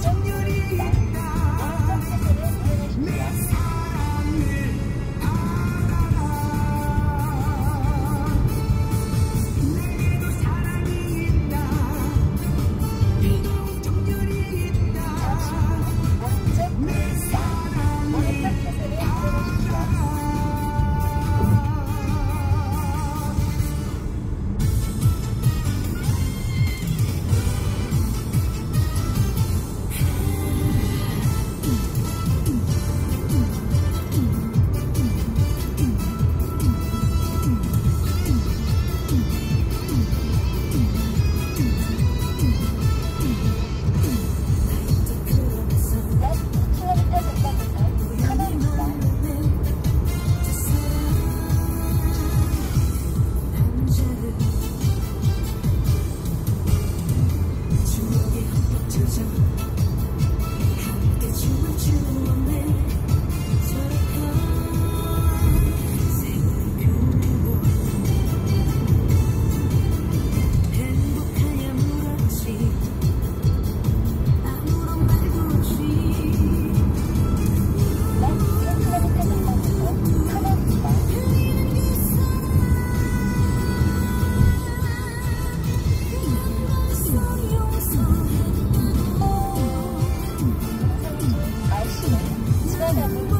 정유 noite. Boom!